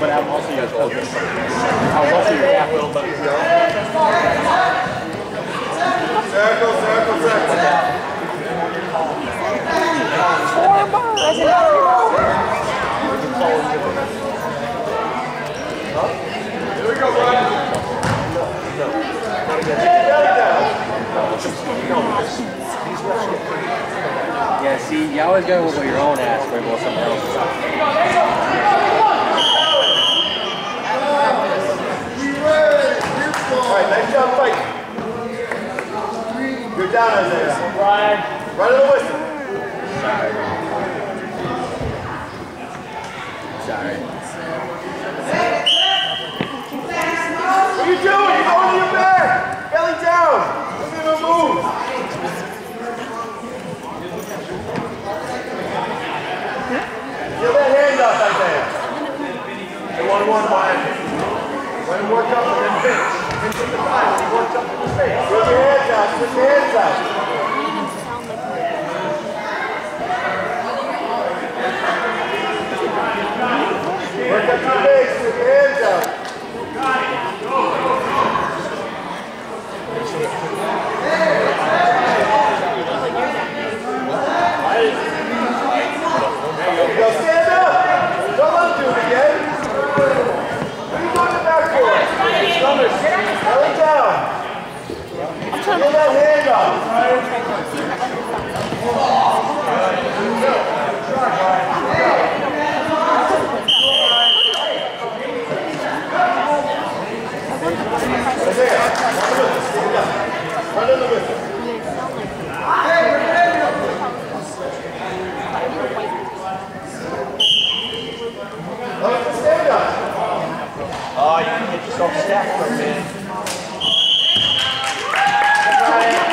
But I'm also your coach. I was also your captain. Circle, circle, circle. Four bars. I said, no, Here we go, Brian. Belly down. Yeah, see, you always gotta your own ass you wiggle someone else's ass. All right, nice job. You're down, Issiah. Brian. Run to the whistle. Sorry. What are you? You're going to your back. Belly down. Look at him move. Give that hand up, Issiah. Hey, one, one, one. Let him work up and then pinch. Pinch at the time. He works up to the face. Put your hands out. Put your hands out. Work up to the base. Put your hands out. Go stand up. Don't let him do it again. What are you doing the back for? Stomach. Belly down. Get that hand up. Issiah, run to the whistle. Stand up. Oh, you can get yourself stacked up, man. Bye.